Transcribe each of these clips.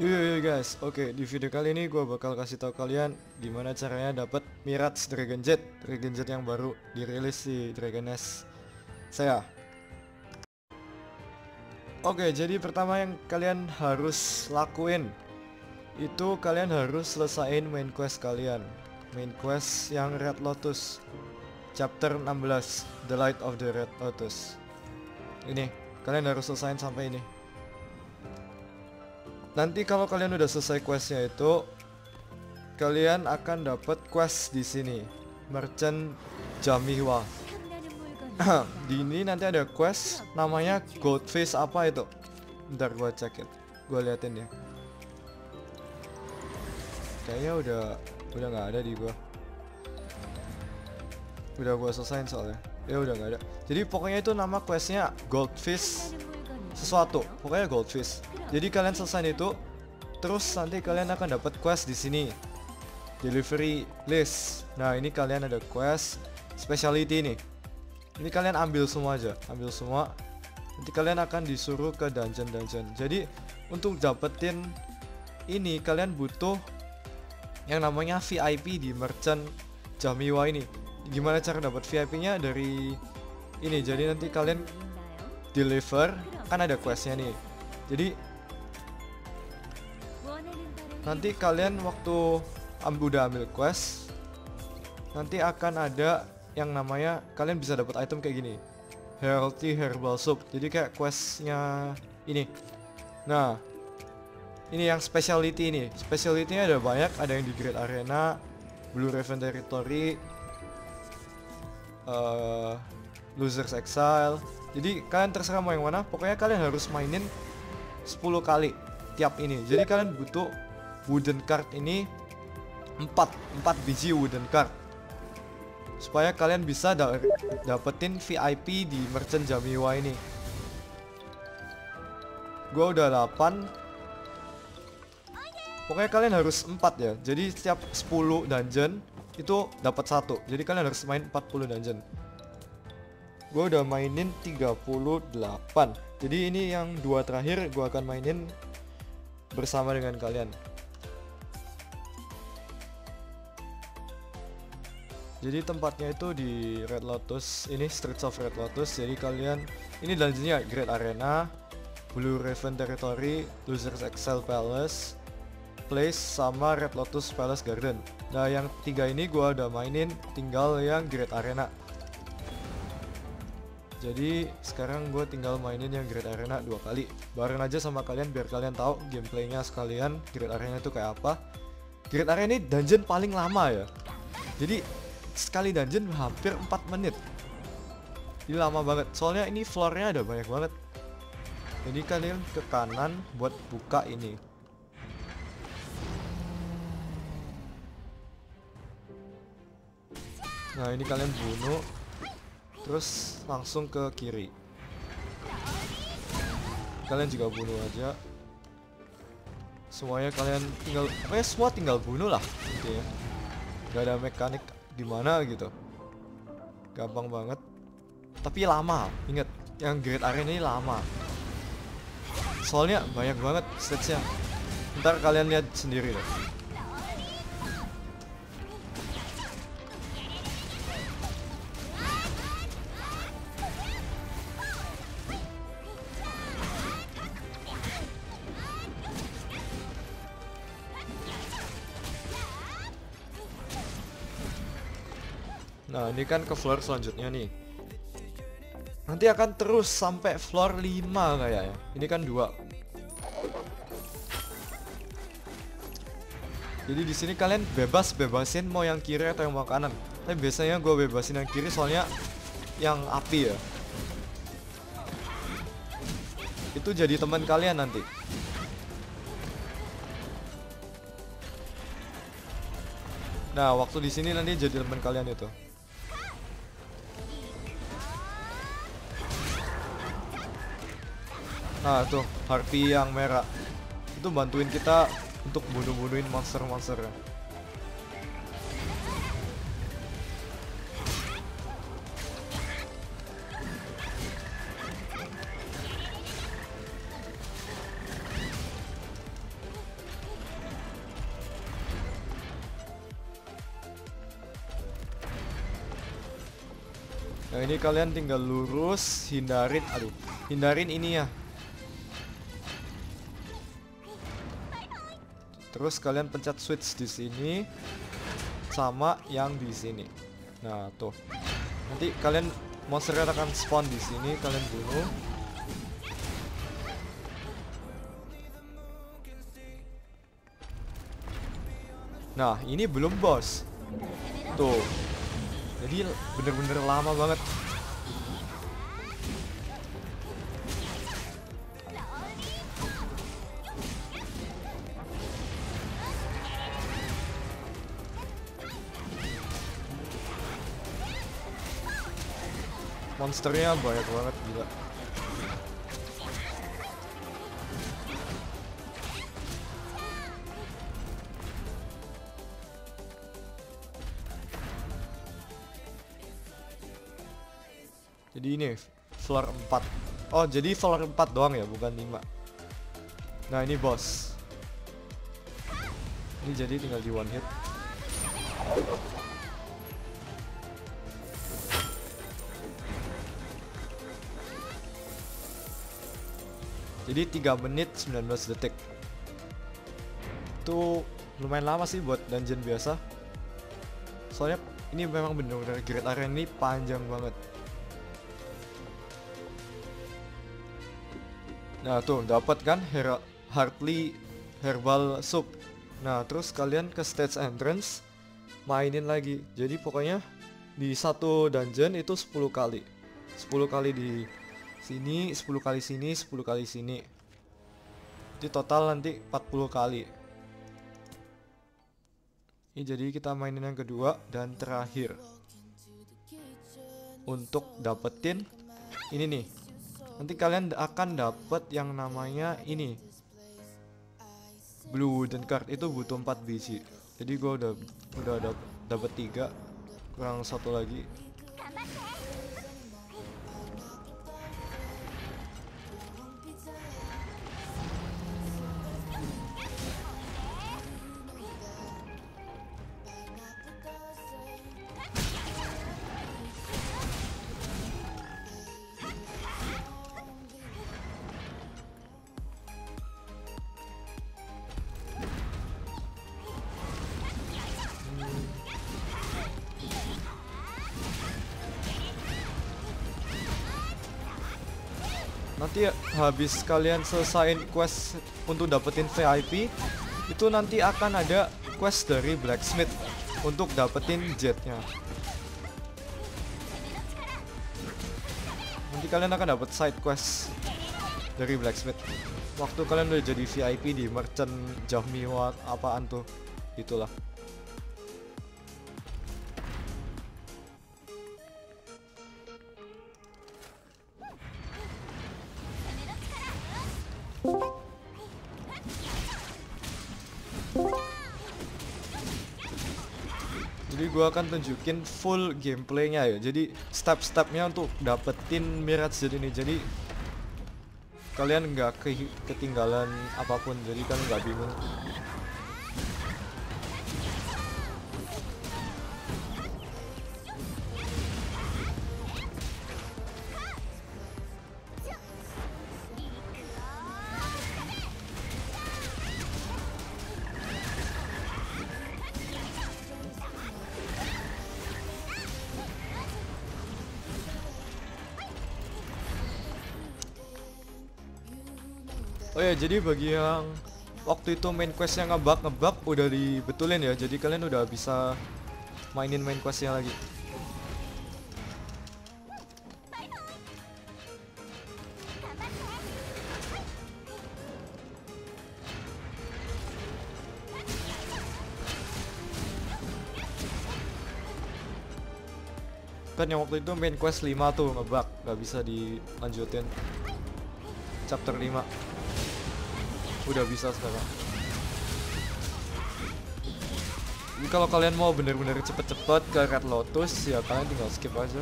Yo yo yo guys, oke di video kali ini gue bakal kasih tahu kalian gimana caranya dapat Mirage Dragon Jet, Dragon Jet yang baru dirilis di Dragon Nest saya. Oke, jadi pertama yang kalian harus lakuin itu kalian harus selesaiin main quest kalian. Main quest yang Red Lotus chapter 16 The Light of the Red Lotus. Ini, kalian harus selesaiin sampai ini. Nanti kalau kalian udah selesai questnya itu Kalian akan dapat quest di sini. Merchant Jamiwa. Di ini nanti ada quest namanya Goldfish apa itu? Ntar gua cek it. Gua liatin ya Kayaknya udah Udah nggak ada di gua. Udah gua selesain soalnya. Ya udah nggak ada. Jadi pokoknya itu nama questnya Goldfish sesuatu. Pokoknya goldfish jadi kalian selesai itu terus nanti kalian akan dapat quest di sini. Delivery list. Nah ini kalian ada quest speciality ini ini kalian ambil semua aja ambil semua. Nanti kalian akan disuruh ke dungeon dungeon jadi untuk dapetin ini kalian butuh yang namanya VIP di merchant Jamiwa ini. Gimana cara dapat VIP nya dari ini. Jadi nanti kalian deliver. Kan ada questnya nih. Jadi nanti kalian waktu udah ambil quest nanti akan ada yang namanya kalian bisa dapat item kayak gini. Healthy herbal soup. Jadi kayak questnya ini. Nah ini yang speciality ini. Speciality ada banyak. Ada yang di Great Arena Blue Raven Territory uh, Losers Exile. Jadi kalian terserah mau yang mana. Pokoknya kalian harus mainin 10 kali tiap ini. Jadi kalian butuh wooden card ini 4 4 biji wooden card supaya kalian bisa da dapetin VIP di merchant Jamiwa ini. Gua udah 8 pokoknya kalian harus 4 ya. Jadi setiap 10 dungeon itu dapat satu. Jadi kalian harus main 40 dungeon. Gue udah mainin 38 jadi ini yang dua terakhir gue akan mainin bersama dengan kalian jadi tempatnya itu di Red Lotus ini Streets of Red Lotus. Jadi kalian ini dungeonnya Great Arena Blue Raven Territory Losers Excel Palace Place sama Red Lotus Palace Garden. Nah yang tiga ini gue udah mainin tinggal yang Great Arena. Jadi sekarang gue tinggal mainin yang Great Arena dua kali. Bareng aja sama kalian biar kalian tahu gameplaynya sekalian Great Arena itu kayak apa. Great Arena ini dungeon paling lama ya. Jadi sekali dungeon hampir 4 menit. Ini lama banget. Soalnya ini floornya ada banyak banget. Jadi kalian ke kanan buat buka ini. Nah ini kalian bunuh. Terus langsung ke kiri. Kalian juga bunuh aja. Semuanya kalian tinggal pokoknya semua tinggal bunuh lah. Ya gak ada mekanik gimana gitu. Gampang banget. Tapi lama inget yang Great Arena ini lama. Soalnya banyak banget stage-nya. Ntar kalian lihat sendiri deh ini kan ke floor selanjutnya nih. Nanti akan terus sampai floor 5 kayaknya. Ini kan dua. Jadi di sini kalian bebas bebasin mau yang kiri atau yang mau kanan. Tapi biasanya gue bebasin yang kiri soalnya yang api ya. Itu jadi teman kalian nanti. Nah, waktu di sini nanti jadi teman kalian itu. Nah tuh Harvey yang merah itu bantuin kita untuk bunuh-bunuhin monster-monster. Kan? Nah ini kalian tinggal lurus, hindarin, aduh, hindarin ini ya, Terus kalian pencet switch di sini sama yang di sini. Nah tuh, nanti kalian monster akan spawn di sini, kalian bunuh. Nah ini belum bos. Tuh, jadi bener-bener lama banget monsternya banyak banget gila. Jadi ini floor 4 Oh jadi floor 4 doang ya bukan 5 Nah ini boss. Ini jadi tinggal di one hit Jadi 3 menit 19 detik Itu lumayan lama sih buat dungeon biasa Soalnya ini memang bener-bener Great Arena ini panjang banget Nah tuh dapat kan Her Hartley Herbal Soup. Nah terus kalian ke stage entrance mainin lagi. Jadi pokoknya di satu dungeon itu 10 kali. 10 kali di sini, 10 kali sini, 10 kali sini. Jadi total nanti 40 kali. Ini jadi kita mainin yang kedua dan terakhir. Untuk dapetin ini nih nanti kalian akan dapat yang namanya ini blue dan card itu butuh 4 biji jadi gue udah udah dapat tiga kurang satu lagi nanti habis kalian selesaiin quest untuk dapetin VIP itu nanti akan ada quest dari blacksmith untuk dapetin jetnya. Nanti kalian akan dapat side quest dari blacksmith. Waktu kalian udah jadi VIP di merchant Jahmiwa apaan tuh? Itulah Jadi gue akan tunjukin full gameplaynya ya. Jadi step-stepnya untuk dapetin Mirage Jet ini. Jadi kalian nggak ke ketinggalan apa pun. Jadi kalian nggak bingung. Oh ya, jadi bagi yang waktu itu main questnya ngebug ngebug udah dibetulin ya. Jadi kalian udah bisa mainin main questnya lagi. Kan yang waktu itu main quest 5 tuh ngebug, nggak bisa dilanjutin. Chapter 5 udah bisa sekarang. Jadi kalau kalian mau bener-bener cepet-cepet ke Red Lotus ya kalian tinggal skip aja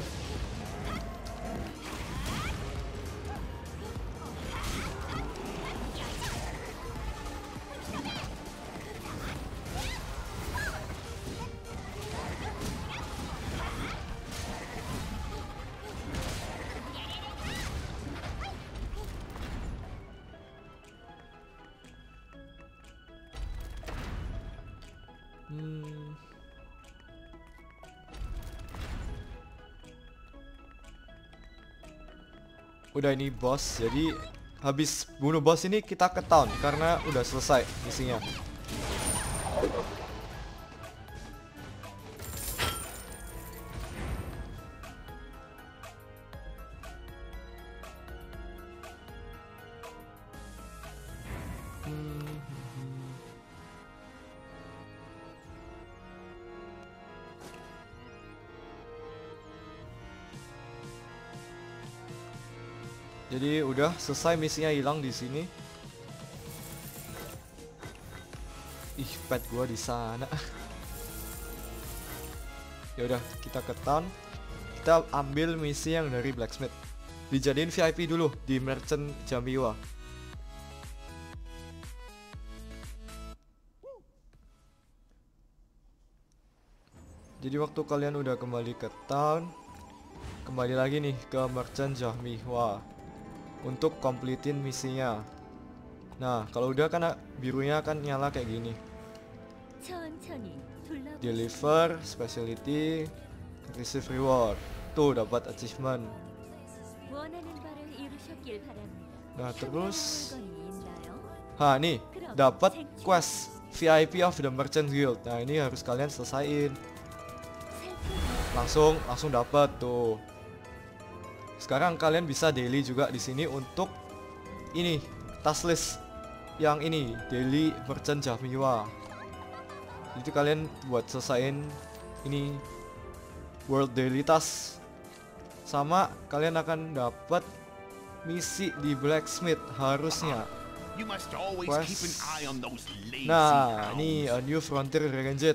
Udah ini boss, jadi habis bunuh boss ini kita ke town karena udah selesai misinya. Jadi udah selesai misinya hilang di sini. Ih, pet gua di sana. ya udah, kita ke town. Kita ambil misi yang dari blacksmith. Dijadiin VIP dulu di merchant Jamiwa. Jadi waktu kalian udah kembali ke town, kembali lagi nih ke merchant Jamiwa untuk completein misinya. Nah, kalau udah kan birunya akan nyala kayak gini. Deliver, specialty, receive reward. Tuh dapat achievement. Nah, terus Ha, nih, dapat quest VIP of the Merchant Guild. Nah, ini harus kalian selesaiin. Langsung langsung dapat tuh. Sekarang kalian bisa daily juga di sini untuk ini task list yang ini daily merchant Jamiwa. Jadi kalian buat selesaiin ini world daily task sama kalian akan dapat misi di blacksmith harusnya. Quest. Nah, ini a new frontier dragon jet.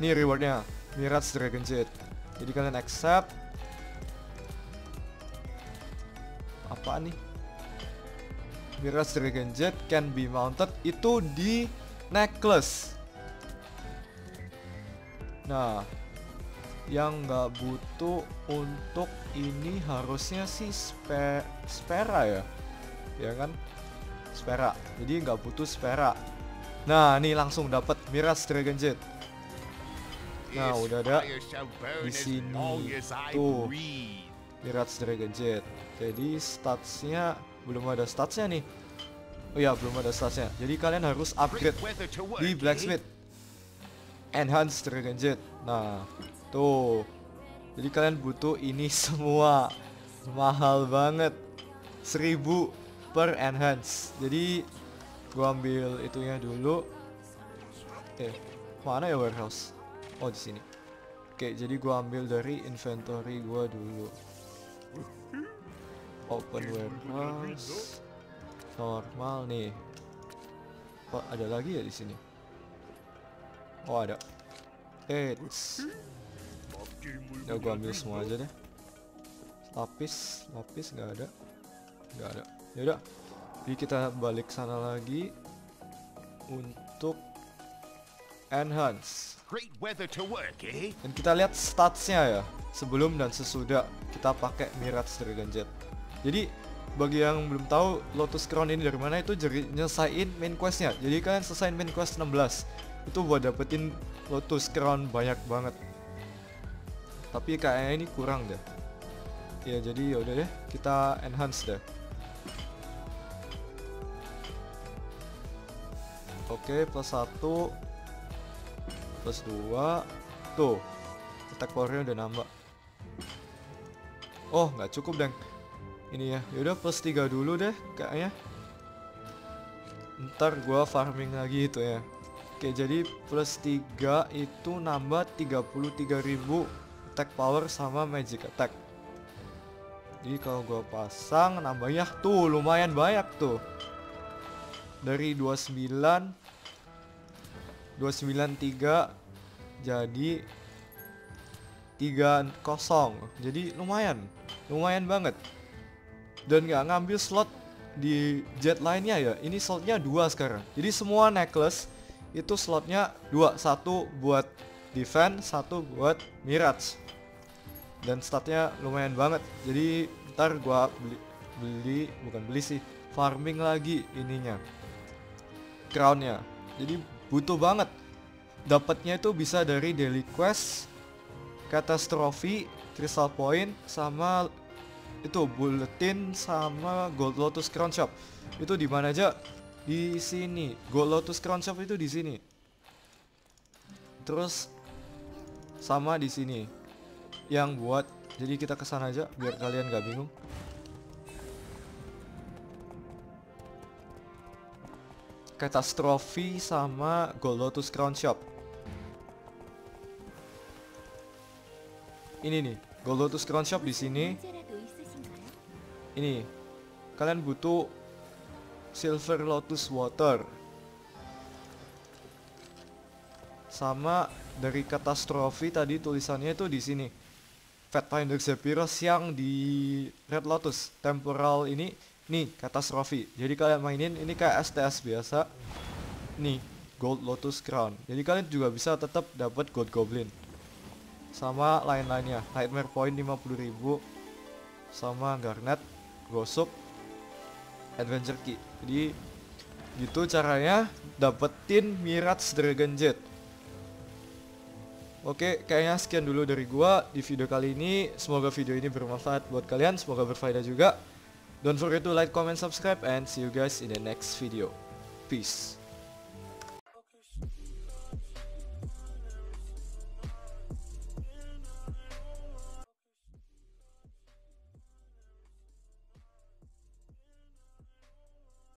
Ini rewardnya Mirage dragon jet. Jadi kalian accept apa nih? Mirage Dragon Jet can be mounted itu di necklace. Nah yang nggak butuh untuk ini harusnya sih spe spera ya ya kan? Spera jadi nggak butuh spera nah ini langsung dapat Mirage Dragon Jet. Nah udah ada di sini tuh Mirage Dragon Jet. Jadi statsnya belum ada statsnya nih. Oh iya belum ada statsnya. Jadi kalian harus upgrade di blacksmith. Enhance Dragon Jet. Nah tuh. Jadi kalian butuh ini semua. Mahal banget. 1000 per enhance. Jadi gua ambil itunya dulu. Eh mana ya warehouse? Oh di sini. Oke jadi gua ambil dari inventory gua dulu open warehouse normal nih. Kok ada lagi ya di sini? Oh ada. Eits. Ya gua ambil semua aja deh. Lapis lapis nggak ada. Nggak ada. Yaudah. Jadi kita balik sana lagi untuk enhance. Eh? dan kita lihat statsnya ya. Sebelum dan sesudah kita pakai Mirage Dragon Jet jadi bagi yang belum tahu Lotus Crown ini dari mana itu jadi nyesain main questnya. Jadi kalian selesaiin main quest 16 itu buat dapetin Lotus Crown banyak banget. Tapi kayaknya ini kurang deh. Ya jadi yaudah deh kita enhance deh. Oke plus 1 plus 2 tuh attack powernya udah nambah. Oh nggak cukup deng ini ya. Yaudah plus 3 dulu deh kayaknya ntar gua farming lagi itu ya. Oke jadi plus 3 itu nambah 33.000 attack power sama magic attack. Jadi kalau gua pasang nambahnya tuh lumayan banyak tuh. Dari 29 293 jadi 30 jadi lumayan lumayan banget dan nggak ngambil slot di jet lainnya ya. Ini slotnya dua sekarang. Jadi semua necklace itu slotnya dua. Satu buat defense satu buat mirage. Dan statnya lumayan banget. Jadi ntar gua beli beli bukan beli sih farming lagi ininya. Crownnya. Jadi butuh banget. Dapatnya itu bisa dari daily quest catastrophe crystal point sama itu bulletin sama gold lotus crown shop. Itu di mana aja? Di sini. Gold lotus crown shop itu di sini. Terus sama di sini. Yang buat jadi kita ke sana aja biar kalian gak bingung. Catastrophe sama Gold Lotus Crown Shop. Ini nih, Gold Lotus Crown Shop di sini. Ini. Kalian butuh Silver Lotus Water. Sama dari Catastrophe tadi tulisannya itu di sini. Pathfinder Zephyros yang di Red Lotus. Temporal ini nih katastrofi jadi kalian mainin ini kayak STS biasa. Nih Gold Lotus Crown. Jadi kalian juga bisa tetap dapat Gold Goblin. Sama lain-lainnya. Nightmare Point 50.000 sama Garnet Gosok Adventure Key jadi gitu caranya dapetin Mirage Dragon Jet Oke, kayaknya sekian dulu dari gua di video kali ini. Semoga video ini bermanfaat buat kalian, semoga berfaedah juga. Don't forget to like, comment, subscribe, and see you guys in the next video. Peace.